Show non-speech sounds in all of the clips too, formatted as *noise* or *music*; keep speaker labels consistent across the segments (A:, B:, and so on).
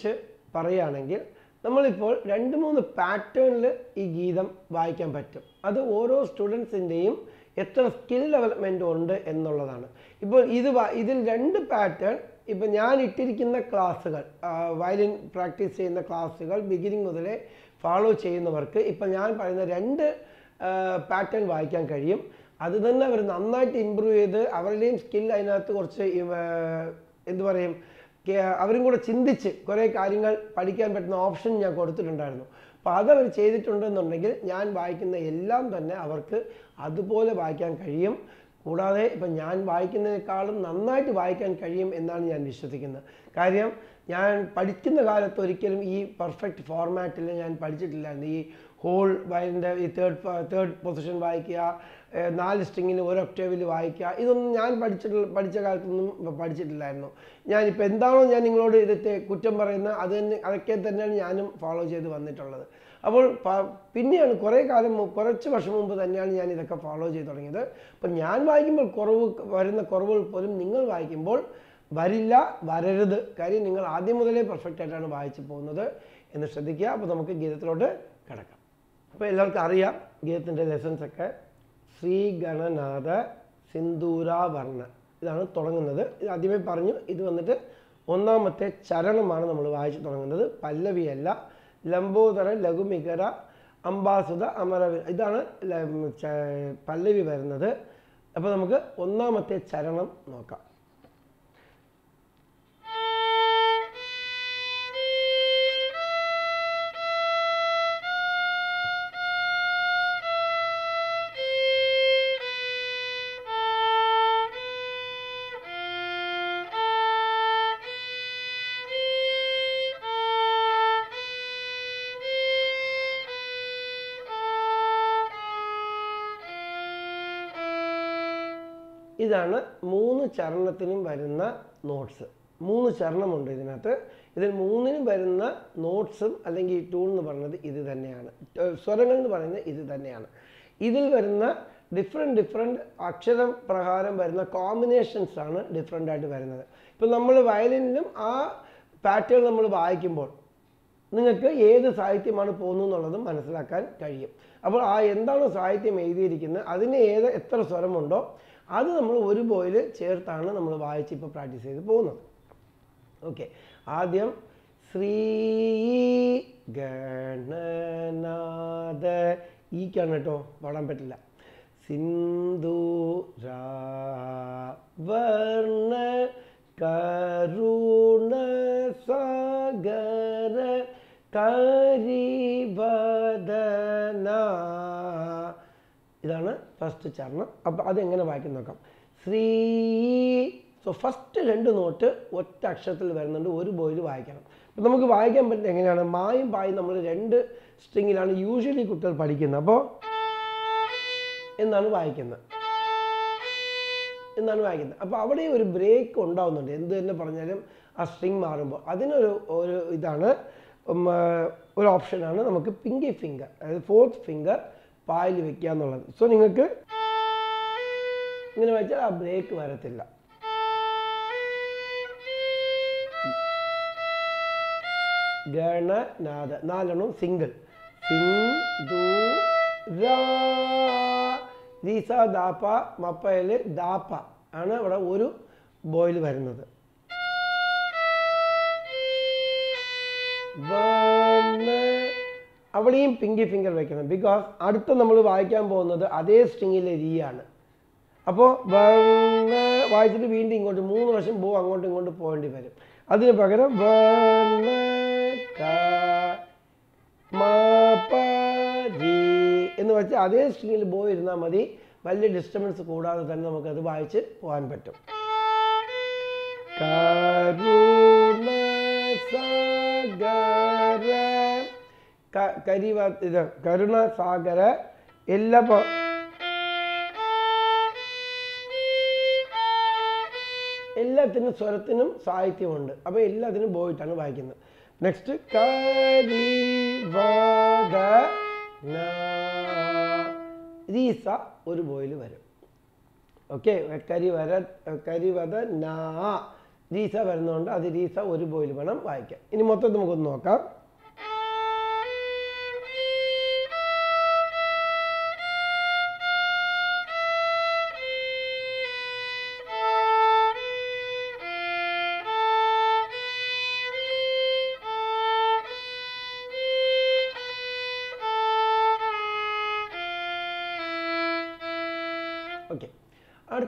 A: കുറിച്ച് പറയുകയാണെങ്കിൽ നമ്മളിപ്പോൾ രണ്ട് മൂന്ന് പാറ്റേണിൽ ഈ ഗീതം വായിക്കാൻ പറ്റും. അത് ഓരോ സ്റ്റുഡൻസിന്റെയും എത്ര സ്കിൽ ഡെവലപ്മെന്റ് ഉണ്ട് എന്നുള്ളതാണ്. ഇപ്പോൾ ഇത് ഇതിൽ രണ്ട് പാറ്റേൺ ഇപ്പം ഞാൻ ഇട്ടിരിക്കുന്ന ക്ലാസ്സുകൾ വയലിൻ പ്രാക്ടീസ് ചെയ്യുന്ന ക്ലാസ്സുകൾ ബിഗിനിങ് മുതലേ ഫോളോ ചെയ്യുന്നവർക്ക് ഇപ്പം ഞാൻ പറയുന്ന രണ്ട് പാറ്റേൺ വായിക്കാൻ കഴിയും. അത് തന്നെ അവർ നന്നായിട്ട് ഇമ്പ്രൂവ് ചെയ്ത് അവരുടെയും സ്കിൽ അതിനകത്ത് കുറച്ച് എന്തു പറയും അവരും കൂടെ ചിന്തിച്ച് കുറേ കാര്യങ്ങൾ പഠിക്കാൻ പറ്റുന്ന ഓപ്ഷൻ ഞാൻ കൊടുത്തിട്ടുണ്ടായിരുന്നു. അപ്പോൾ അതവർ ചെയ്തിട്ടുണ്ടെന്നുണ്ടെങ്കിൽ ഞാൻ വായിക്കുന്ന എല്ലാം തന്നെ അവർക്ക് അതുപോലെ വായിക്കാൻ കഴിയും. കൂടാതെ ഇപ്പം ഞാൻ വായിക്കുന്നതിനേക്കാളും നന്നായിട്ട് വായിക്കാൻ കഴിയും എന്നാണ് ഞാൻ വിശ്വസിക്കുന്നത്. കാര്യം ഞാൻ പഠിക്കുന്ന കാലത്ത് ഒരിക്കലും ഈ പെർഫെക്റ്റ് ഫോർമാറ്റിൽ ഞാൻ പഠിച്ചിട്ടില്ലായിരുന്നു. ഈ ഹോൾ വയലിന്റെ ഈ തേർഡ് തേർഡ് പൊസിഷൻ വായിക്കുക നാല് സ്ട്രിങ്ങിന് ഒരു ഒക്ടേവിൽ വായിക്കുക. ഇതൊന്നും ഞാൻ പഠിച്ചിട്ടുള്ള പഠിച്ച കാലത്തൊന്നും പഠിച്ചിട്ടില്ലായിരുന്നു. ഞാനിപ്പോൾ എന്താണോ ഞാൻ നിങ്ങളോട് ഇതത്തെ കുറ്റം പറയുന്നത് അത് തന്നെ അതൊക്കെ തന്നെയാണ് ഞാനും ഫോളോ ചെയ്ത് വന്നിട്ടുള്ളത്. അപ്പോൾ പിന്നെയാണ് കുറേ കാലം കുറച്ച് വർഷം മുമ്പ് തന്നെയാണ് ഞാൻ ഇതൊക്കെ ഫോളോ ചെയ്ത് തുടങ്ങിയത്. അപ്പം ഞാൻ വായിക്കുമ്പോൾ കുറവ് വരുന്ന കുറവുകൾ പോലും നിങ്ങൾ വായിക്കുമ്പോൾ വരില്ല വരരുത്. കാര്യം നിങ്ങൾ ആദ്യം മുതലേ പെർഫെക്റ്റ് ആയിട്ടാണ് വായിച്ചു പോകുന്നത് എന്ന് ശ്രദ്ധിക്കുക. അപ്പോൾ നമുക്ക് ഗീതത്തിലോട്ട് കിടക്കാം. അപ്പോൾ എല്ലാവർക്കും അറിയാം ഗീതത്തിന്റെ ലെസൺസ് ഒക്കെ ശ്രീ ഗണനാഥ സിന്ദൂരാവർണ ഇതാണ് തുടങ്ങുന്നത്. ഇത് ആദ്യമേ പറഞ്ഞു. ഇത് വന്നിട്ട് ഒന്നാമത്തെ ചരണമാണ് നമ്മൾ വായിച്ചു തുടങ്ങുന്നത്. പല്ലവിയല്ല ലംബോദര ലഘുമികര അംബാസുത അമരവി. ഇതാണ് പല്ലവി വരുന്നത്. അപ്പോൾ നമുക്ക് ഒന്നാമത്തെ ചരണം നോക്കാം. ഇതാണ് മൂന്ന് ചരണത്തിനും വരുന്ന നോട്ട്സ് മൂന്ന് ചരണമുണ്ട് ഇതിനകത്ത്. ഇതിൽ മൂന്നിനും വരുന്ന നോട്ട്സും അല്ലെങ്കിൽ ഈ എന്ന് പറയുന്നത് ഇത് തന്നെയാണ്. സ്വരങ്ങൾ എന്ന് പറയുന്നത് ഇത് തന്നെയാണ്. ഇതിൽ വരുന്ന ഡിഫറെന്റ് ഡിഫറെന്റ് അക്ഷരം പ്രകാരം വരുന്ന കോമ്പിനേഷൻസ് ആണ് ഡിഫറെന്റ് ആയിട്ട് വരുന്നത്. ഇപ്പം നമ്മൾ വയലിനിലും ആ പാറ്റേൺ നമ്മൾ വായിക്കുമ്പോൾ നിങ്ങൾക്ക് ഏത് സാഹിത്യമാണ് പോകുന്നത് എന്നുള്ളതും മനസ്സിലാക്കാൻ കഴിയും. അപ്പോൾ ആ എന്താണ് സാഹിത്യം എഴുതിയിരിക്കുന്നത്? അതിന് ഏത് എത്ര സ്വരമുണ്ടോ അത് നമ്മൾ ഒരു ബോയിൽ ചേർത്താണ് നമ്മൾ വായിച്ച് ഇപ്പോൾ പ്രാക്ടീസ് ചെയ്ത് പോകുന്നത്. ഓക്കെ ആദ്യം ശ്രീ ഗണനാഥ ഈക്കാണ് കേട്ടോ പാടാൻ പറ്റില്ല. സിന്ധൂരാവർണ കരുണ സാഗര കരിവദന. ഇതാണ് ഫസ്റ്റ് ചരണം അപ്പോൾ അതെങ്ങനെ വായിക്കും നോക്കാം. ശ്രീ സോ ഫസ്റ്റ് രണ്ട് നോട്ട് ഒറ്റ അക്ഷരത്തിൽ വരുന്നുണ്ട്. ഒരു ബോയിൽ വായിക്കണം. അപ്പം നമുക്ക് വായിക്കാൻ പറ്റുന്നത് എങ്ങനെയാണ്? മായും പായും നമ്മൾ രണ്ട് സ്ട്രിങ്ങിലാണ് യൂഷ്വലി കുട്ടികൾ പഠിക്കുന്നത്. അപ്പോൾ എന്നാണ് വായിക്കുന്നത്? എന്നാണ് വായിക്കുന്നത്? അപ്പോൾ അവിടെ ഒരു ബ്രേക്ക് ഉണ്ടാവുന്നുണ്ട്. എന്ത് തന്നെ പറഞ്ഞാലും ആ സ്ട്രിങ് മാറുമ്പോൾ അതിനൊരു ഒരു ഇതാണ്. ഒരു ഓപ്ഷനാണ് നമുക്ക് പിങ്കി ഫിംഗർ അതായത് ഫോർത്ത് ഫിംഗർ പായിൽ വെക്കുക എന്നുള്ളത്. സോ നിങ്ങൾക്ക് ഇങ്ങനെ വെച്ചാൽ ആ ബ്രേക്ക് വരത്തില്ല. ഗണനാഥ. നാലെണ്ണം സിംഗിൾ ദീസ ദാപ്പ മപ്പയിൽ ദാപ്പ ആണ് ഇവിടെ ഒരു ബോയിൽ വരുന്നത്. വണ് അവിടെയും പിങ്കി ഫിംഗർ വെക്കണം. ബിക്കോസ് അടുത്ത നമ്മൾ വായിക്കാൻ പോകുന്നത് അതേ സ്ട്രിങ്ങിലെ രീ ആണ്. അപ്പോൾ വന്ന് വായിച്ചിട്ട് വീണ്ടും ഇങ്ങോട്ട് മൂന്ന് പ്രാവശ്യം പോകും അങ്ങോട്ടും ഇങ്ങോട്ടും പോകേണ്ടി വരും. അതിന് പകരം വന്ന് എന്ന് വെച്ചാൽ അതേ സ്ട്രിങ്ങിൽ പോയിരുന്നാൽ മതി. വലിയ ഡിസ്റ്റർബൻസ് കൂടാതെ തന്നെ നമുക്ക് അത് വായിച്ച് പോകാൻ പറ്റും. കരുണ സാഗര കരിവ ഇത് കരുണസാഗര എല്ലാ എല്ലാത്തിനും സ്വരത്തിനും സാഹിത്യമുണ്ട്. അപ്പോൾ എല്ലാത്തിനും പോയിട്ടാണ് വായിക്കുന്നത്. നെക്സ്റ്റ് രീസ ഒരു ബോയിൽ വരും. ഓക്കെ കരിവര കരിവദ നാ രീസ വരുന്നതുകൊണ്ട് അത് രീസ ഒരു ബോയിൽ വേണം വായിക്കാം ഇനി മൊത്തത്തിൽ നമുക്കൊന്ന് നോക്കാം.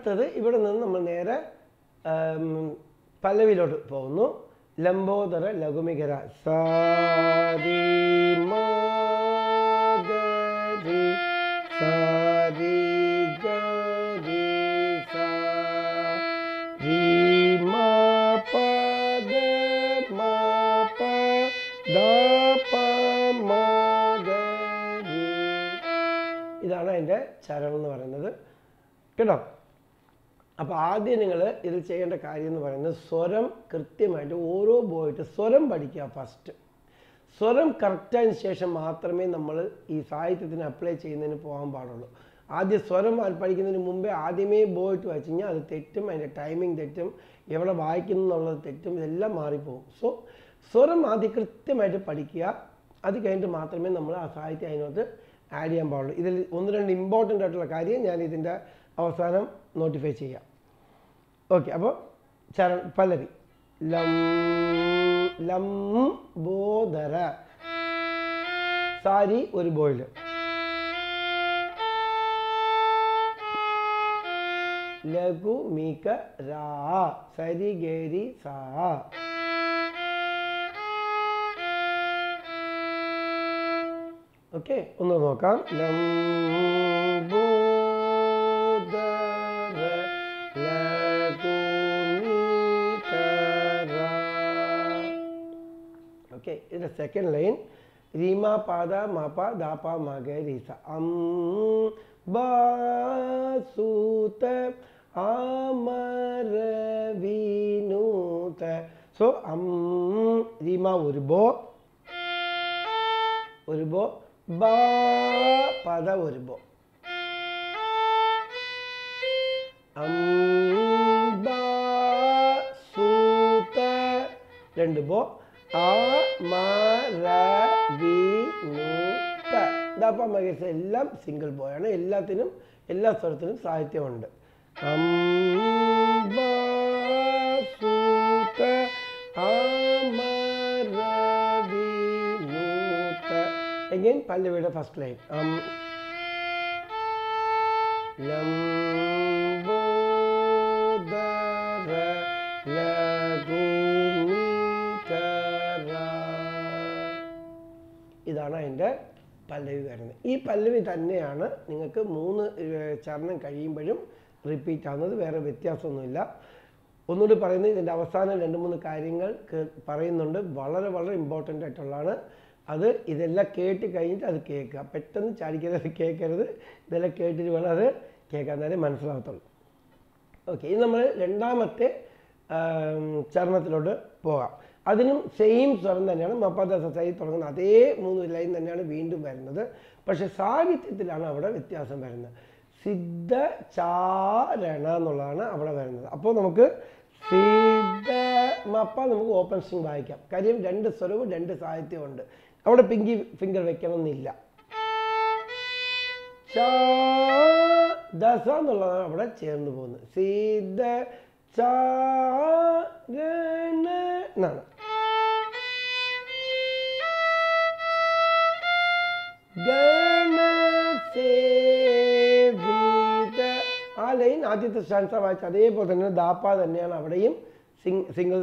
A: അടുത്തത് ഇവിടെ നിന്ന് നമ്മൾ നേരെ പല്ലവിയിലോട്ട് പോകുന്നു. ലംബോദര ലഘുമികര സാരി ഇതാണ് അതിന്റെ ചരണം എന്ന് പറയുന്നത്. കേട്ടോ? അപ്പോൾ ആദ്യം നിങ്ങൾ ഇതിൽ ചെയ്യേണ്ട കാര്യം എന്ന് പറയുന്നത് സ്വരം കൃത്യമായിട്ട് ഓരോ ബോയിട്ട് സ്വരം പഠിക്കുക ഫസ്റ്റ് സ്വരം കറക്റ്റായതിനു ശേഷം മാത്രമേ നമ്മൾ ഈ സാഹിത്യത്തിന് അപ്ലൈ ചെയ്യുന്നതിന് പോകാൻ പാടുള്ളൂ. ആദ്യം സ്വരം പഠിക്കുന്നതിന് മുമ്പേ ആദ്യമേ ബോയിട്ട് വായിച്ചു കഴിഞ്ഞാൽ അത് തെറ്റും അതിന്റെ ടൈമിംഗ് തെറ്റും എവിടെ വായിക്കുന്നു എന്നുള്ളത് തെറ്റും ഇതെല്ലാം മാറിപ്പോകും. സോ സ്വരം ആദ്യം കൃത്യമായിട്ട് പഠിക്കുക. അത് കഴിഞ്ഞിട്ട് മാത്രമേ നമ്മൾ ആ സാഹിത്യം അതിനകത്ത് ആഡ് ചെയ്യാൻ പാടുള്ളൂ. ഇതിൽ ഒന്ന് രണ്ട് ഇമ്പോർട്ടന്റ് ആയിട്ടുള്ള കാര്യം ഞാൻ ഇതിന്റെ അവസാനം നോട്ടിഫൈ ചെയ്യാം. ഓക്കെ അപ്പോൾ ചര പല്ലവി. ലം ലം ബോധര സാരി ഒരു ബോയിൽ ലഘു മിക രാ. സരി ഗേരി സാ. ഓക്കെ ഒന്ന് നോക്കാം. ലംബോദര ഓക്കെ ഇതിന്റെ സെക്കൻഡ് ലൈൻ രീമ പാദ മപ ദാപ മഗ രീസ അം ബാസൂത അമര വിനൂത സോ അം രീമ ഒരു ബോ ഒരു ബോ ബ പദ ഒരു ബോ അംബ സൂത രണ്ട് ബോ ആ മര വിനൂത ദാപ്പ മകേഴ്സ് എല്ലാം സിംഗിൾ ബോയാണ് എല്ലാത്തിനും എല്ലാ സ്വരത്തിനും സാഹിത്യമുണ്ട്. അംബ സൂത അമര വിനൂത അഗൈൻ പല്ലവിയുടെ ഫസ്റ്റ് ലൈൻ അം പല്ലവി വരുന്നത്. ഈ പല്ലവി തന്നെയാണ് നിങ്ങൾക്ക് മൂന്ന് ചരണം കഴിയുമ്പോഴും റിപ്പീറ്റ് ആവുന്നത്. വേറെ വ്യത്യാസമൊന്നുമില്ല. ഒന്നുകൂടി പറയുന്നത് ഇതിന്റെ അവസാനം രണ്ട് മൂന്ന് കാര്യങ്ങൾ പറയുന്നുണ്ട്. വളരെ വളരെ ഇമ്പോർട്ടന്റ് ആയിട്ടുള്ളതാണ്. അത് ഇതെല്ലാം കേട്ട് കഴിഞ്ഞിട്ട് അത് കേൾക്കുക. പെട്ടെന്ന് ചാടിക്കരുത് കേൾക്കരുത്. ഇതെല്ലാം കേട്ടിട്ട് വേണം അത് കേൾക്കാൻ. തന്നെ മനസ്സിലാകത്തുള്ളൂ ഓക്കെ ഇനി നമ്മൾ രണ്ടാമത്തെ ചരണത്തിലോട്ട് പോകാം. അതിനും സെയിം സ്വരം തന്നെയാണ് മപ്പാദാസ സൈ തുടങ്ങുന്ന അതേ മൂന്ന് ലൈൻ തന്നെയാണ് വീണ്ടും വരുന്നത്. പക്ഷെ സാഹിത്യത്തിലാണ് അവിടെ വ്യത്യാസം വരുന്നത്. സിദ്ധ ചാരണ എന്നുള്ളതാണ് അവിടെ വരുന്നത്. അപ്പോൾ നമുക്ക് സിദ്ധ മപ്പ നമുക്ക് ഓപ്പൺ സ്ട്രിങ് വായിക്കാം. കാര്യം രണ്ട് സ്വരവും രണ്ട് സാഹിത്യമുണ്ട് അവിടെ പിങ്കി ഫിംഗർ വെക്കണമെന്നില്ല. ദസ എന്നുള്ളതാണ് അവിടെ ചേർന്ന് പോകുന്നത്. സിദ്ധ ചാ എന്നാണ്. ആ ലൈൻ ആദ്യത്തെ സ്റ്റാൻസ വായിച്ച അതേപോലെ തന്നെ ദാപ്പ തന്നെയാണ് അവിടെയും സിംഗ് സിംഗിൾ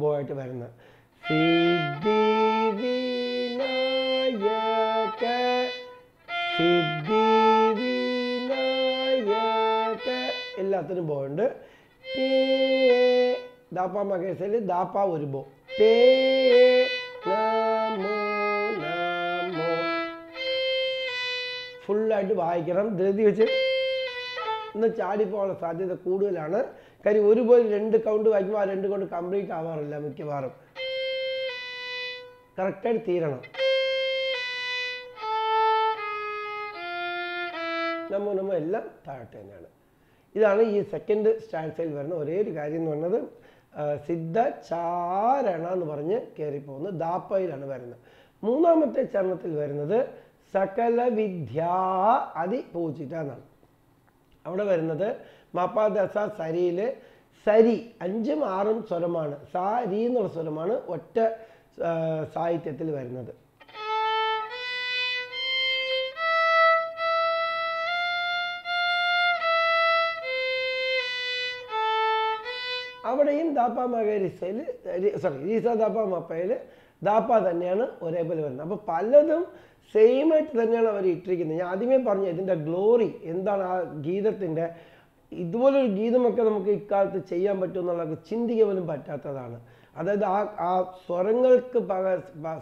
A: ബോ ആയിട്ട് വരുന്നത്. സിദ്ധി വിനായക സിദ്ധി വിനായക. എല്ലാത്തിനും ബോ ഉണ്ട്. ദാപ്പ മകേസയിൽ ദാപ്പ ഒരു ബോ. തേ ഫുള്ളായിട്ട് വായിക്കണം. ധൃതി വെച്ച് ഇന്ന് ചാടിപ്പോകാനുള്ള സാധ്യത കൂടുതലാണ്. കാര്യം ഒരു രണ്ട് കൗണ്ട് വായിക്കുമ്പോൾ ആ രണ്ട് കൗണ്ട് കംപ്ലീറ്റ് ആവാറില്ല മിക്കവാറും. കറക്റ്റായിട്ട് തീരണം. നമ്മ നമ്മ എല്ലാം താഴോട്ട് തന്നെയാണ്. ഇതാണ് ഈ സെക്കൻഡ് സ്റ്റാൻസയിൽ വരുന്ന ഒരേ ഒരു കാര്യം എന്ന് പറഞ്ഞത് സിദ്ധ ചാരണ എന്ന് പറഞ്ഞ് കയറിപ്പോകുന്നത് ദാപ്പയിലാണ് വരുന്നത്. മൂന്നാമത്തെ ചരണത്തിൽ വരുന്നത് സകല വിദ്യാ അതിപൂജിത എന്നാണ്. അവിടെ വരുന്നത് മപാദസ സരിയിൽ സരി അഞ്ചും ആറും സ്വരമാണ്. സാ രി എന്നുള്ള സ്വരമാണ് ഒറ്റ സാഹിത്യത്തിൽ വരുന്നത്. അവിടെയും ദാപ്പ മകരിസയിൽ സോറി രീസ ദാപ്പ മപ്പയിൽ ദാപ്പ തന്നെയാണ് ഒരേപോലെ വരുന്നത്. അപ്പോൾ പലതും സെയിം ആയിട്ട് തന്നെയാണ് അവർ ഇട്ടിരിക്കുന്നത്. ഞാൻ ആദ്യമേ പറഞ്ഞു ഇതിന്റെ ഗ്ലോറി എന്താണ് ആ ഗീതത്തിന്റെ? ഇതുപോലൊരു ഗീതമൊക്കെ നമുക്ക് ഇക്കാലത്ത് ചെയ്യാൻ പറ്റുമെന്നുള്ളത് ചിന്തിക്കാൻ പോലും പറ്റാത്തതാണ്. അതായത് ആ ആ സ്വരങ്ങൾക്ക് പക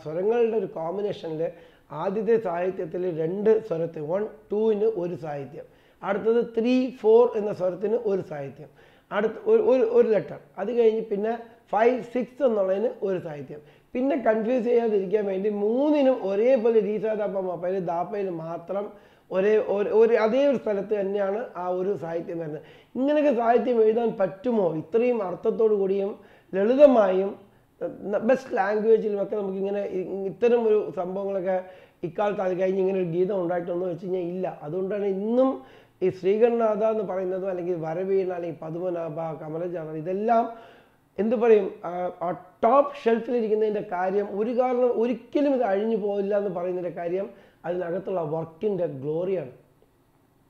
A: സ്വരങ്ങളുടെ ഒരു കോമ്പിനേഷനിൽ ആദ്യത്തെ സാഹിത്യത്തിൽ രണ്ട് സ്വരത്തിൽ വൺ ടൂവിന് ഒരു സാഹിത്യം. അടുത്തത് ത്രീ ഫോർ എന്ന സ്വരത്തിന് ഒരു സാഹിത്യം. അടുത്ത ഒരു ഒരു ഒരു ലെറ്റർ അത് കഴിഞ്ഞ് പിന്നെ ഫൈവ് സിക്സ് എന്നുള്ളതിന് ഒരു സാഹിത്യം. പിന്നെ കൺഫ്യൂസ് ചെയ്യാതിരിക്കാൻ വേണ്ടി മൂന്നിനും ഒരേപോലെ രീസ ദാപ്പ മപ്പയിൽ ദാപ്പയിൽ മാത്രം ഒരേ ഒരു- അതേ ഒരു സ്ഥലത്ത് തന്നെയാണ് ആ ഒരു സാഹിത്യം വരുന്നത്. ഇങ്ങനെയൊക്കെ സാഹിത്യം എഴുതാൻ പറ്റുമോ? ഇത്രയും അർത്ഥത്തോടു കൂടിയും ലളിതമായും ബെസ്റ്റ് ലാംഗ്വേജിലുമൊക്കെ നമുക്ക് ഇങ്ങനെ ഇത്തരം ഒരു സംഭവങ്ങളൊക്കെ ഇക്കാലത്ത് അത് കഴിഞ്ഞ് ഇങ്ങനെ ഒരു ഗീതം ഉണ്ടായിട്ടുണ്ടോ വെച്ച് കഴിഞ്ഞാൽ ഇല്ല. അതുകൊണ്ടാണ് ഇന്നും ഈ ശ്രീകണ്ഠനാഥ എന്ന് പറയുന്നതും അല്ലെങ്കിൽ വരവീണ അല്ലെങ്കിൽ പദ്മനാഭ കമലജാഥ ഇതെല്ലാം എന്ത് പറയും? ആ ടോപ്പ് ഷെൽഫിലിരിക്കുന്നതിന്റെ കാര്യം ഒരു കാരണം ഒരിക്കലും ഇത് അഴിഞ്ഞു പോകില്ല എന്ന് പറയുന്നതിന്റെ കാര്യം അതിനകത്തുള്ള വർക്കിന്റെ ഗ്ലോറിയാണ്.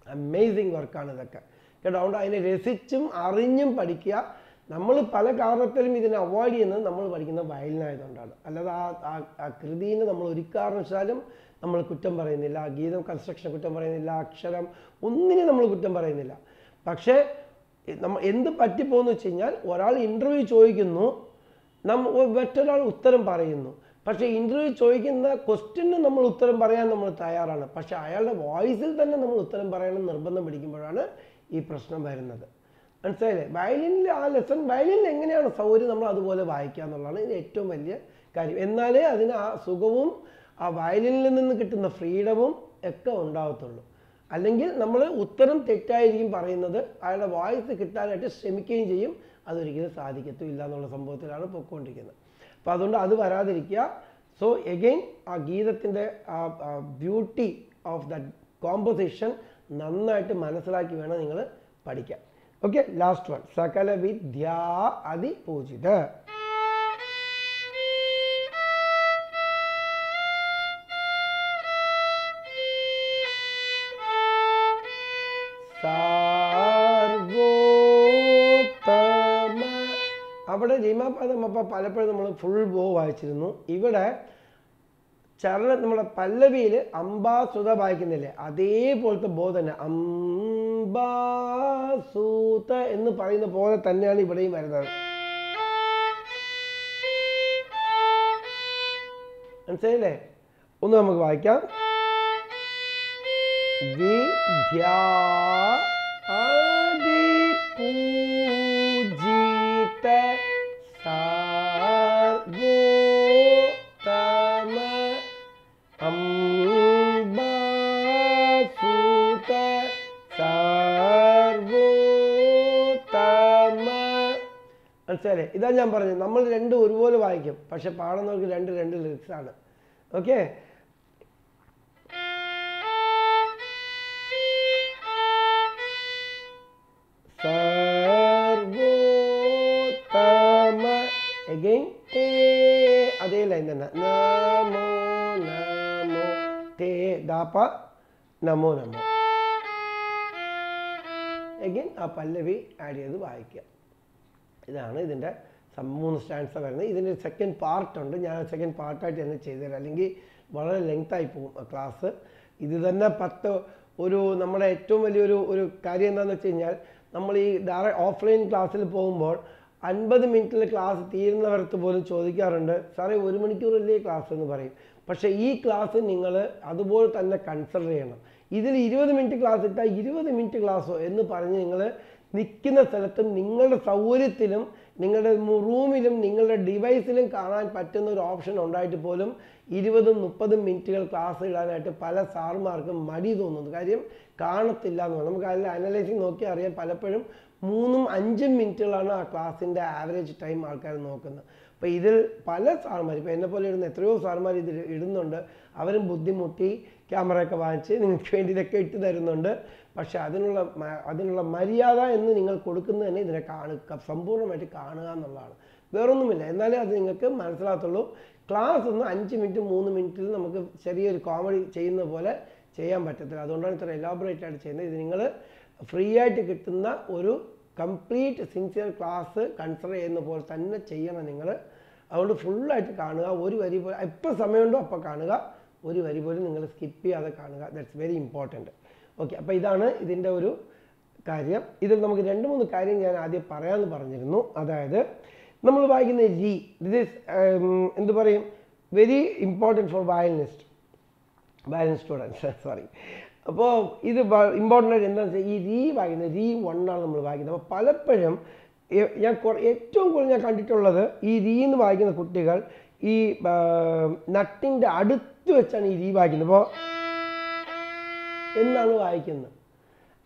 A: അമേസിങ് വർക്കാണ് ഇതൊക്കെ. കേട്ടോ? അതുകൊണ്ട് അതിനെ രസിച്ചും അറിഞ്ഞും പഠിക്കുക. നമ്മൾ പല കാരണത്തിലും ഇതിനെ അവോയ്ഡ് ചെയ്യുന്നത് നമ്മൾ പഠിക്കുന്ന വയലിനായതുകൊണ്ടാണ്. അല്ലാതെ ആ ആ- കൃതിനെ നമ്മൾ ഒരു കാരണവശാലും നമ്മൾ കുറ്റം പറയുന്നില്ല. ഗീതം കൺസ്ട്രക്ഷൻ കുറ്റം പറയുന്നില്ല. അക്ഷരം ഒന്നിനെ നമ്മൾ കുറ്റം പറയുന്നില്ല. പക്ഷേ നമ്മൾ എന്ത് പറ്റിപ്പോന്ന് വെച്ച് കഴിഞ്ഞാൽ ഒരാൾ ഇന്റർവ്യൂ ചോദിക്കുന്നു നമ്മ മറ്റൊരാൾ ഉത്തരം പറയുന്നു. പക്ഷേ ഇന്റർവ്യൂ ചോദിക്കുന്ന ക്വസ്റ്റ്യന് നമ്മൾ ഉത്തരം പറയാൻ നമ്മൾ തയ്യാറാണ്. പക്ഷേ അയാളുടെ വോയിസിൽ തന്നെ നമ്മൾ ഉത്തരം പറയണം നിർബന്ധം പിടിക്കുമ്പോഴാണ് ഈ പ്രശ്നം വരുന്നത്. മനസ്സിലായില്ലേ? വയലിനിൽ ആ ലെസൺ വയലിനിൽ എങ്ങനെയാണ് സൗകര്യം നമ്മൾ അതുപോലെ വായിക്കുക എന്നുള്ളതാണ് ഇത് ഏറ്റവും വലിയ കാര്യം. എന്നാലേ അതിന് ആ സുഖവും ആ വയലിനിൽ നിന്ന് കിട്ടുന്ന ഫ്രീഡവും ഒക്കെ ഉണ്ടാകത്തുള്ളൂ അല്ലെങ്കിൽ നമ്മൾ ഉത്തരം തെറ്റായിരിക്കും പറയുന്നത് അയാളുടെ വോയിസ് കിട്ടാനായിട്ട് ശ്രമിക്കുകയും ചെയ്യും. അതൊരിക്കലും സാധിക്കത്തുമില്ല എന്നുള്ള സംഭവത്തിലാണ് പൊയ്ക്കൊണ്ടിരിക്കുന്നത് അപ്പോൾ അതുകൊണ്ട് അത് വരാതിരിക്കുക. സോ എഗെയിൻ ആ ഗീതത്തിന്റെ ആ ബ്യൂട്ടി ഓഫ് ദ കോമ്പോസിഷൻ നന്നായിട്ട് മനസ്സിലാക്കി വേണം നിങ്ങൾ പഠിക്കാൻ. ഓക്കെ ലാസ്റ്റ് വൺ സകല വിദ്യാ അതിപൂജിത. അവിടെ രീമാപാദം അപ്പം പലപ്പോഴും നമ്മൾ ഫുൾ ബോ വായിച്ചിരുന്നു. ഇവിടെ ചരണം നമ്മുടെ പല്ലവിയിൽ അംബാസുത വായിക്കുന്നില്ലേ? അതേപോലത്തെ ബോ തന്നെ. അംബാസൂത എന്ന് പറയുന്ന പോലെ തന്നെയാണ് ഇവിടെയും വരുന്നത്. മനസ്സിലായില്ലേ? ഒന്ന് നമുക്ക് വായിക്കാം. വിദ്യാ മനസ്സിലായില്ലേ? ഇതാ ഞാൻ പറഞ്ഞത്. നമ്മൾ രണ്ടും ഒരുപോലെ വായിക്കും. പക്ഷെ പാടുന്നവർക്ക് രണ്ട് രണ്ട് ലിറിക്സ് ആണ്. ഓക്കെ അതേ ലൈൻ തന്നെ. നമോ നമോ തേ ദാപ നമോ നമോ. എഗെയിൻ ആ പല്ലവി ആഡ് ചെയ്ത് വായിക്കുക. ഇതാണ് ഇതിന്റെ മൂന്ന് സ്റ്റാൻഡ്സ് വരുന്നത്. ഇതിന്റെ സെക്കൻഡ് പാർട്ടുണ്ട് ഞാൻ സെക്കൻഡ് പാർട്ടായിട്ട് തന്നെ ചെയ്തുതരാം. അല്ലെങ്കിൽ വളരെ ലെങ്തായി പോകും ക്ലാസ് ഇത് തന്നെ പത്ത് ഒരു നമ്മുടെ ഏറ്റവും വലിയൊരു ഒരു കാര്യം എന്താണെന്ന് വെച്ച് കഴിഞ്ഞാൽ നമ്മൾ ഈ ഡയറക്റ്റ് ഓഫ്ലൈൻ ക്ലാസ്സിൽ പോകുമ്പോൾ അൻപത് മിനിറ്റിൽ ക്ലാസ് തീരുന്നവർക്ക് പോലും ചോദിക്കാറുണ്ട് സാറേ ഒരു മണിക്കൂറല്ലേ ക്ലാസ് എന്ന് പറയും. പക്ഷേ ഈ ക്ലാസ് നിങ്ങൾ അതുപോലെ തന്നെ കൺസിഡർ ചെയ്യണം. ഇതിൽ ഇരുപത് മിനിറ്റ് ക്ലാസ് ഇട്ടാൽ ഇരുപത് മിനിറ്റ് ക്ലാസ്സോ എന്ന് പറഞ്ഞ് നിങ്ങൾ നിൽക്കുന്ന സ്ഥലത്തും നിങ്ങളുടെ സൗകര്യത്തിലും നിങ്ങളുടെ റൂമിലും നിങ്ങളുടെ ഡിവൈസിലും കാണാൻ പറ്റുന്ന ഒരു ഓപ്ഷൻ ഉണ്ടായിട്ട് പോലും ഇരുപതും മുപ്പതും മിനിറ്റുകൾ ക്ലാസ് ഇടാനായിട്ട് പല സാറുമാർക്കും മടി തോന്നുന്നു. കാര്യം കാണത്തില്ല എന്ന് പറഞ്ഞു നമുക്ക് അതിൽ അനലൈസിങ് നോക്കി അറിയാം പലപ്പോഴും മൂന്നും അഞ്ചും മിനിറ്റുകളാണ് ആ ക്ലാസ്സിന്റെ ആവറേജ് ടൈം ആൾക്കാർ നോക്കുന്നത്. അപ്പോൾ ഇതിൽ പല സാർമാർ ഇപ്പോൾ എന്നെ പോലെ ഇടുന്ന എത്രയോ സാർമാർ ഇതിൽ ഇടുന്നുണ്ട്. അവരും ബുദ്ധിമുട്ടി ക്യാമറയൊക്കെ വാങ്ങിച്ച് നിങ്ങൾക്ക് വേണ്ടി ഇതൊക്കെ ഇട്ട് തരുന്നുണ്ട്. പക്ഷെ അതിനുള്ള അതിനുള്ള മര്യാദ എന്ന് നിങ്ങൾ കൊടുക്കുന്നത് തന്നെ ഇതിനെ കാണുക സമ്പൂർണമായിട്ട് കാണുക എന്നുള്ളതാണ്. വേറൊന്നുമില്ല. എന്നാലേ അത് നിങ്ങൾക്ക് മനസ്സിലാകത്തുള്ളൂ. ക്ലാസ് ഒന്ന് അഞ്ച് മിനിറ്റ് മൂന്ന് മിനിറ്റിൽ നമുക്ക് ചെറിയൊരു കോമഡി ചെയ്യുന്ന പോലെ ചെയ്യാൻ പറ്റത്തില്ല. അതുകൊണ്ടാണ് ഇത്ര എലാബറേറ്റ് ആയിട്ട് ചെയ്യുന്നത്. ഇത് നിങ്ങൾ ഫ്രീ ആയിട്ട് കിട്ടുന്ന ഒരു കംപ്ലീറ്റ് സിൻസിയർ ക്ലാസ് കൺസിഡർ ചെയ്യുന്ന പോലെ തന്നെ ചെയ്യണം നിങ്ങൾ. അതുകൊണ്ട് ഫുള്ളായിട്ട് കാണുക. ഒരു വരി പോലെ എപ്പോൾ സമയമുണ്ടോ? അപ്പോൾ കാണുക. ഒരു വരി പോലും നിങ്ങൾ സ്കിപ്പ് ചെയ്യാതെ കാണുക. ദാറ്റ്സ് വെരി ഇമ്പോർട്ടന്റ് ഓക്കെ അപ്പോൾ ഇതാണ് ഇതിന്റെ ഒരു കാര്യം. ഇതിൽ നമുക്ക് രണ്ട് മൂന്ന് കാര്യം ഞാൻ ആദ്യം പറയാമെന്ന് പറഞ്ഞിരുന്നു. അതായത് നമ്മൾ വായിക്കുന്ന രീ ദിസ് ഈസ് എന്ത് പറയും? Very important for violinist violin students sorry അപ്പോൾ ഇത് ഇമ്പോർട്ടന്റ് ആയിട്ട് എന്താണെന്ന് വെച്ചാൽ ഈ രീ വായിക്കുന്നത് രീ വണ്ണാണ് നമ്മൾ വായിക്കുന്നത്. അപ്പോൾ പലപ്പോഴും ഞാൻ ഏറ്റവും കൂടുതൽ ഞാൻ കണ്ടിട്ടുള്ളത് ഈ രീ എന്ന് വായിക്കുന്ന കുട്ടികൾ ഈ നട്ടിന്റെ അടുത്ത് വെച്ചാണ് ഈ രീ വായിക്കുന്നത് അപ്പോൾ എന്നാണ് വായിക്കുന്നത്?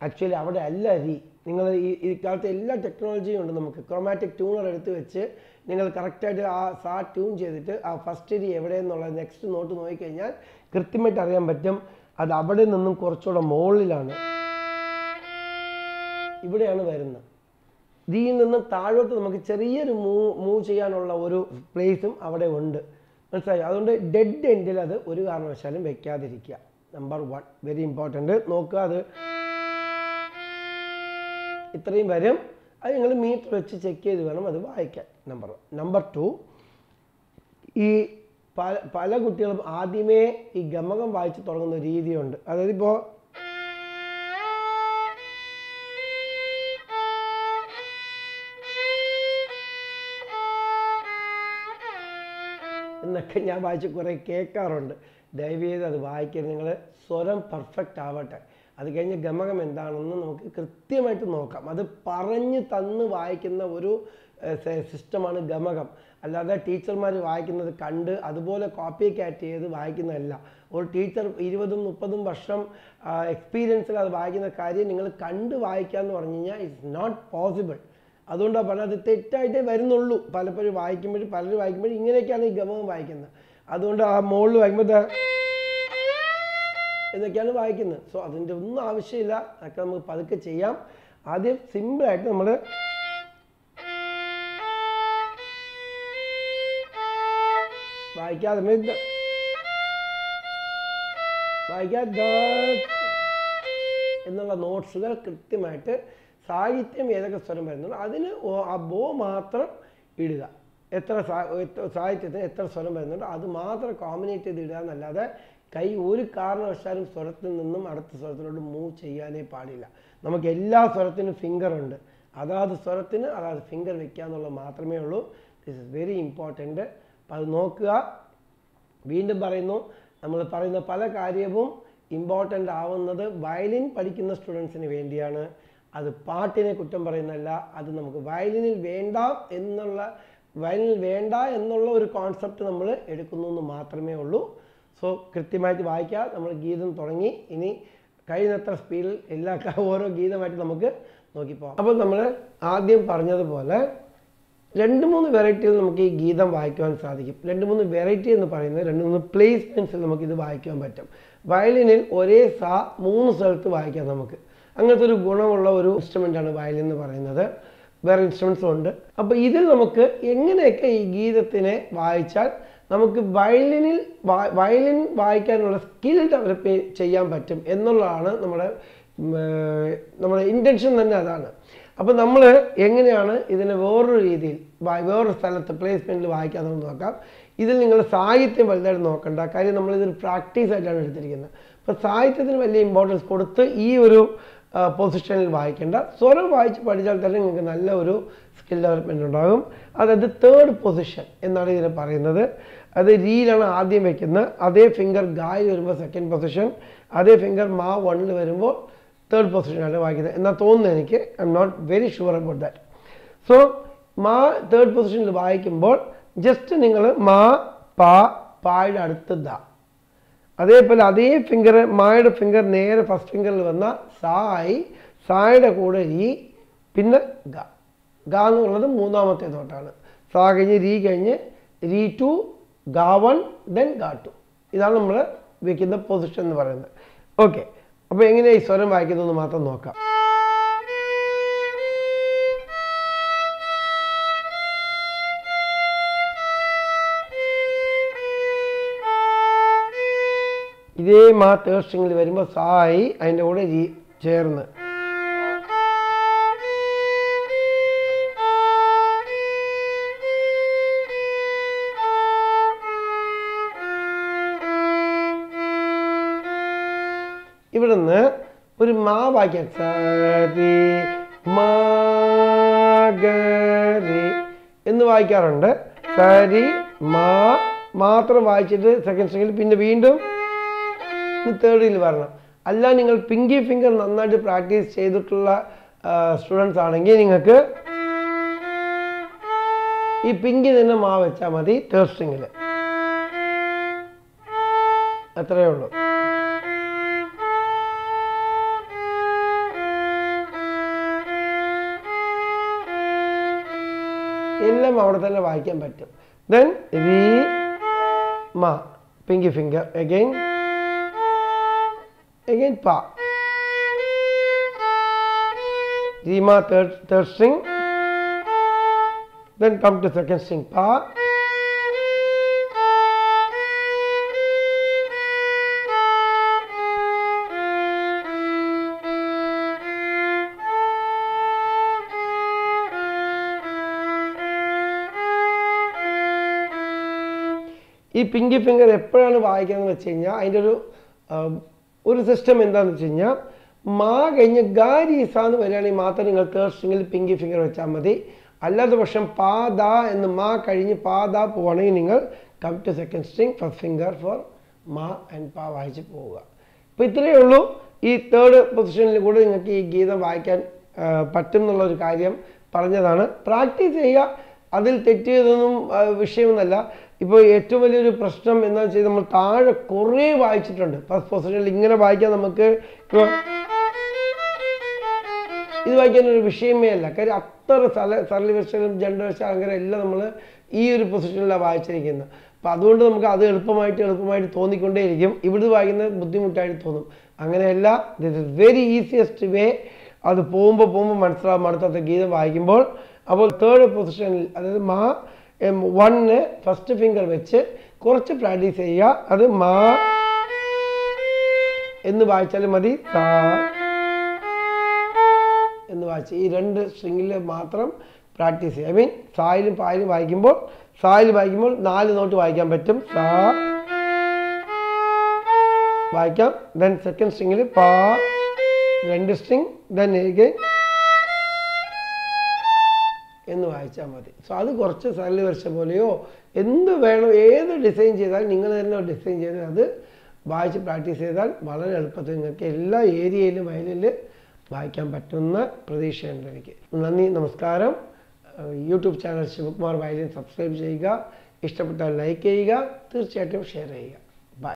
A: ആക്ച്വലി അവിടെ അല്ല രീ. നിങ്ങൾ ഈ ഈ കാലത്ത് എല്ലാ ടെക്നോളജിയും ഉണ്ട് നമുക്ക്. ക്രോമാറ്റിക് ട്യൂണർ എടുത്ത് വെച്ച് നിങ്ങൾ കറക്റ്റായിട്ട് ആ സാ ട്യൂൺ ചെയ്തിട്ട് ആ ഫസ്റ്റ് രീ എവിടെയെന്നുള്ള നെക്സ്റ്റ് നോട്ട് നോക്കിക്കഴിഞ്ഞാൽ കൃത്യമായിട്ട് അറിയാൻ പറ്റും. അത് അവിടെ നിന്നും കുറച്ചുകൂടെ മുകളിലാണ്. ഇവിടെയാണ് വരുന്നത്. ഇതിൽ നിന്നും താഴോട്ട് നമുക്ക് ചെറിയൊരു മൂവ് മൂവ് ചെയ്യാനുള്ള ഒരു പ്ലേസും അവിടെ ഉണ്ട്. മനസ്സിലായി? അതുകൊണ്ട് ഡെഡ് എൻഡിൽ അത് ഒരു കാരണവശാലും വെക്കാതിരിക്കുക. നമ്പർ വൺ വെരി ഇമ്പോർട്ടന്റ് നോക്കുക അത്. ഇത്രയും വരും. അത് നിങ്ങൾ മീറ്റർ വെച്ച് ചെക്ക് ചെയ്ത് വേണം അത് വായിക്കാൻ. നമ്പർ വൺ നമ്പർ ടു ഈ പല പല കുട്ടികളും ആദ്യമേ ഈ ഗമകം വായിച്ച് തുടങ്ങുന്ന രീതിയുണ്ട്. അതായത് ഇപ്പോൾ എന്നൊക്കെ ഞാൻ വായിച്ച് കുറേ കേൾക്കാറുണ്ട്. ദയവ് അത് വായിക്കരുത്. നിങ്ങൾ സ്വരം പെർഫെക്റ്റ് ആവട്ടെ. അത് കഴിഞ്ഞ് ഗമകം എന്താണെന്ന് നമുക്ക് കൃത്യമായിട്ട് നോക്കാം. അത് പറഞ്ഞു തന്ന് വായിക്കുന്ന ഒരു സിസ്റ്റമാണ് ഗമകം. അല്ലാതെ ടീച്ചർമാർ വായിക്കുന്നത് കണ്ട് അതുപോലെ കോപ്പി കാറ്റ് ചെയ്ത് വായിക്കുന്നതല്ല. ഒരു ടീച്ചർ ഇരുപതും മുപ്പതും വർഷം എക്സ്പീരിയൻസിൽ അത് വായിക്കുന്ന കാര്യം നിങ്ങൾ കണ്ട് വായിക്കുക എന്ന് പറഞ്ഞു കഴിഞ്ഞാൽ ഇറ്റ്സ് നോട്ട് പോസിബിൾ അതുകൊണ്ടാണ് പറഞ്ഞത് അത് തെറ്റായിട്ടേ വരുന്നുള്ളൂ. പലപ്പോഴും വായിക്കുമ്പോഴും പലരും വായിക്കുമ്പോഴും ഇങ്ങനെയൊക്കെയാണ് ഈ ഗമകം വായിക്കുന്നത്. അതുകൊണ്ട് ആ മുകളിൽ വായിക്കുമ്പോൾ എന്നൊക്കെയാണ് വായിക്കുന്നത്. സോ അതിന്റെ ഒന്നും ആവശ്യമില്ല. അതൊക്കെ നമുക്ക് പതുക്കെ ചെയ്യാം. ആദ്യം സിമ്പിളായിട്ട് നമ്മൾ വായിക്കാതെ വായിക്കാതെ എന്നുള്ള നോട്ട്സുകൾ കൃത്യമായിട്ട് സാഹിത്യം ഏതൊക്കെ സ്വരം വരുന്നുണ്ടോ അതിന് ഓ- ബോ മാത്രം ഇടുക. എത്ര സാഹിത്യത്തിന് എത്ര സ്വരം വരുന്നുണ്ടോ അത് മാത്രം കോമ്പിനേറ്റ് ചെയ്ത് ഇടുക എന്നല്ലാതെ കൈ ഒരു കാരണവശാലും സ്വരത്തിൽ നിന്നും അടുത്ത സ്വരത്തിലോട്ട് മൂവ് ചെയ്യാനേ പാടില്ല. നമുക്ക് എല്ലാ സ്വരത്തിനും ഫിംഗർ ഉണ്ട്. അതാത് സ്വരത്തിന് അതാത് ഫിംഗർ വെക്കുക എന്നുള്ളത് മാത്രമേ ഉള്ളൂ. ദിസ് ഇസ് വെരി ഇമ്പോർട്ടന്റ് അത് നോക്കുക. വീണ്ടും പറയുന്നു. നമ്മൾ പറയുന്ന പല കാര്യവും ഇമ്പോർട്ടന്റ് ആവുന്നത് വയലിൻ പഠിക്കുന്ന സ്റ്റുഡൻസിന് വേണ്ടിയാണ്. അത് പാട്ടിനെ കുറ്റം പറയുന്നതല്ല അത് നമുക്ക് വയലിനിൽ വേണ്ട എന്നുള്ള വയലിനിൽ വേണ്ട എന്നുള്ള ഒരു കോൺസെപ്റ്റ് നമ്മൾ എടുക്കുന്നു എന്ന് മാത്രമേ ഉള്ളൂ. സോ കൃത്യമായിട്ട് വായിക്കുക നമ്മൾ ഗീതം തുടങ്ങി. ഇനി കഴിയുന്നത്ര സ്പീഡിൽ എല്ലാ *laughs* ഓരോ ഗീതമായിട്ട് നമുക്ക് നോക്കിപ്പോകാം അപ്പോൾ നമ്മൾ ആദ്യം പറഞ്ഞതുപോലെ രണ്ട് മൂന്ന് വെറൈറ്റിയിൽ നമുക്ക് ഈ ഗീതം വായിക്കുവാൻ സാധിക്കും. രണ്ട് മൂന്ന് വെറൈറ്റി എന്ന് പറയുന്നത് രണ്ട് മൂന്ന് പ്ലേസ്മെന്റ്സിൽ നമുക്ക് ഇത് വായിക്കാൻ പറ്റും. വയലിനിൽ ഒരേ സാ മൂന്ന് സ്ഥലത്ത് വായിക്കാം നമുക്ക്. അങ്ങനത്തെ ഒരു ഗുണമുള്ള ഒരു ഇൻസ്ട്രുമെന്റാണ് വയലിൻ എന്ന് പറയുന്നത്. വേറെ ഇൻസ്ട്രുമെൻസും ഉണ്ട്. അപ്പോൾ ഇതിൽ നമുക്ക് എങ്ങനെയൊക്കെ ഈ ഗീതത്തിനെ വായിച്ചാൽ നമുക്ക് വയലിനിൽ വയലിൻ വായിക്കാനുള്ള സ്കിൽ ഡെവലപ്പ് ചെയ്യാൻ പറ്റും എന്നുള്ളതാണ് നമ്മുടെ നമ്മുടെ ഇന്റൻഷൻ തന്നെ അതാണ്. അപ്പോൾ നമ്മൾ എങ്ങനെയാണ് ഇതിനെ വേറൊരു രീതിയിൽ വേറൊരു സ്ഥലത്ത് പ്ലേസ്മെന്റിൽ വായിക്കാമെന്ന് നോക്കാം. ഇതിൽ നിങ്ങൾ സാഹിത്യം വലുതായിട്ട് നോക്കണ്ട. കാര്യം നമ്മളിതൊരു പ്രാക്ടീസ് ആയിട്ടാണ് എടുത്തിരിക്കുന്നത്. അപ്പോൾ സാഹിത്യത്തിന് വലിയ ഇമ്പോർട്ടൻസ് കൊടുത്ത് ഈ ഒരു പൊസിഷനിൽ വായിക്കേണ്ട. സ്വരം വായിച്ച് പഠിച്ചാൽ തന്നെ നിങ്ങൾക്ക് നല്ല ഒരു സ്കിൽ ഡെവലപ്മെന്റ് ഉണ്ടാകും. അതായത് തേർഡ് പൊസിഷൻ എന്നാണ് ഇതിനെ പറയുന്നത്. അത് രീതിയിലാണ് ആദ്യം വെക്കുന്നത് അതേ ഫിംഗർ ഗായ് വരുമ്പോൾ സെക്കൻഡ് പൊസിഷൻ അതേ ഫിംഗർ മാ വണ്ണിൽ വരുമ്പോൾ തേർഡ് പൊസിഷനാണ് വായിക്കുന്നത്. എന്നാൽ തോന്നുന്നു എനിക്ക്? I am not very sure about that so മാ തേർഡ് പൊസിഷനിൽ വായിക്കുമ്പോൾ ജസ്റ്റ് നിങ്ങൾ മാ പാ പായുടെ അടുത്ത് ദ. അതേപോലെ അതേ ഫിംഗർ മായുടെ ഫിംഗർ നേരെ ഫസ്റ്റ് ഫിംഗറിൽ വന്ന സായി സായുടെ കൂടെ രീ പിന്നെ ഗ. ഗ എന്നുള്ളത് മൂന്നാമത്തെ തോട്ടാണ്. സാ കഴിഞ്ഞ് രീ കഴിഞ്ഞ് രീ ടു ഗ വൺ ദെൻ ഗ ടു. ഇതാണ് നമ്മൾ വയ്ക്കുന്ന പൊസിഷൻ എന്ന് പറയുന്നത്. ഓക്കെ അപ്പോൾ എങ്ങനെയാണ് ഈ സ്വരം വായിക്കുന്നതെന്ന് മാത്രം നോക്കാം. ഇതേ മാ തേർഡ് സ്ട്രിങ്ങിൽ വരുമ്പോൾ സായി അതിന്റെ കൂടെ രീ ചേർന്ന്. ഇവിടുന്ന് ഒരു മാ വാക്യം. സരി മാഗരി എന്ന് വായിക്കാറുണ്ട്. സരി മാ മാത്രം വായിച്ചിട്ട് സെക്കൻഡ് സ്ട്രിങ്ങിൽ പിന്നെ വീണ്ടും തേർഡിൽ വരണം. അല്ല നിങ്ങൾ പിങ്കി ഫിംഗർ നന്നായിട്ട് പ്രാക്ടീസ് ചെയ്തിട്ടുള്ള സ്റ്റുഡൻസ് ആണെങ്കിൽ നിങ്ങൾക്ക് ഈ പിങ്കി തന്നെ മാ വെച്ചാൽ മതി സ്ട്രിങ്ങിൽ അത്രയേ ഉള്ളൂ. എല്ലാം അവിടെ തന്നെ വായിക്കാൻ പറ്റും. ദെൻ രീ മാ pinky finger again again pa rima third third string then come to second string pa ഈ പിങ്കി ഫിംഗർ എപ്പോഴാണ് വായിക്കുന്നത് വെച്ച് കഴിഞ്ഞാൽ അതിന്റെ ഒരു ഒരു സിസ്റ്റം എന്താണെന്ന് വെച്ച് കഴിഞ്ഞാൽ മാ കഴിഞ്ഞ് ഗാരീസ എന്ന് വരികയാണെങ്കിൽ മാത്രം നിങ്ങൾ തേർഡ് സ്ട്രിങ്ങിൽ പിങ്കി ഫിംഗർ വെച്ചാൽ മതി. അല്ലാത്ത പക്ഷം പാ ദ എന്ന് മാ കഴിഞ്ഞ് പാ ദ പോവുകയാണെങ്കിൽ നിങ്ങൾ come to second string first finger for മാ ആൻഡ് പാ വായിച്ച് പോവുക. അപ്പോൾ ഇത്രയേ ഉള്ളൂ. ഈ തേർഡ് പൊസിഷനിൽ കൂടെ നിങ്ങൾക്ക് ഈ ഗീതം വായിക്കാൻ പറ്റും എന്നുള്ളൊരു കാര്യം പറഞ്ഞതാണ്. പ്രാക്ടീസ് ചെയ്യുക. അതിൽ തെറ്റിയതൊന്നും വിഷയമൊന്നുമല്ല. ഇപ്പോൾ ഏറ്റവും വലിയൊരു പ്രശ്നം എന്താണെന്ന് വെച്ചാൽ നമ്മൾ താഴെ കുറേ വായിച്ചിട്ടുണ്ട്. ഫസ്റ്റ് പൊസിഷനിൽ ഇങ്ങനെ വായിക്കാൻ നമുക്ക് ഇത് വായിക്കാൻ ഒരു വിഷയമേ അല്ല. കാര്യം അത്ര സല ജെൻഡർ ജണ്ടവശം അങ്ങനെ എല്ലാം നമ്മൾ ഈ ഒരു പൊസിഷനിലാണ് വായിച്ചിരിക്കുന്നത്. അപ്പം അതുകൊണ്ട് നമുക്ക് അത് എളുപ്പമായിട്ട് എളുപ്പമായിട്ട് തോന്നിക്കൊണ്ടേയിരിക്കും. ഇവിടുന്ന് വായിക്കുന്നത് ബുദ്ധിമുട്ടായിട്ട് തോന്നും. അങ്ങനെയല്ല this is very easiest way അത് പോകുമ്പോൾ പോകുമ്പോൾ മനസ്സിലാവും. അടുത്തത്തെ ഗീതം വായിക്കുമ്പോൾ. അപ്പോൾ തേർഡ് പൊസിഷനിൽ അതായത് മാ വണ്ണ് ഫസ്റ്റ് ഫിംഗർ വെച്ച് കുറച്ച് പ്രാക്ടീസ് ചെയ്യുക. അത് മാ എന്ന് വായിച്ചാലും മതി. താ എന്ന് വായിച്ച് ഈ രണ്ട് സ്ട്രിങ്ങിൽ മാത്രം പ്രാക്ടീസ് ചെയ്യുക. ഐ മീൻ സായിലും പായിലും വായിക്കുമ്പോൾ സായിൽ വായിക്കുമ്പോൾ നാല് നോട്ട് വായിക്കാൻ പറ്റും. സാ വായിക്കാം. ദെൻ സെക്കൻഡ് സ്ട്രിങ്ങിൽ പാ രണ്ട് സ്ട്രിങ് ദെൻ again. വായിച്ചാൽ മതി. സോ അത് കുറച്ച് സരളി വരച്ച പോലെയോ എന്ത് വേണം ഏത് ഡിസൈൻ ചെയ്താൽ നിങ്ങൾ തന്നെ ഡിസൈൻ ചെയ്ത് അത് വായിച്ച് പ്രാക്ടീസ് ചെയ്താൽ വളരെ എളുപ്പത്തിൽ നിങ്ങൾക്ക് എല്ലാ ഏരിയയിലും വയലിൽ വായിക്കാൻ പറ്റുന്ന പ്രതീക്ഷയുണ്ട് എനിക്ക്. നന്ദി നമസ്കാരം. YouTube channel Sivakumar violin subscribe ചെയ്യുക. ഇഷ്ടപ്പെട്ടാൽ ലൈക്ക് ചെയ്യുക. തീർച്ചയായിട്ടും ഷെയർ ചെയ്യുക.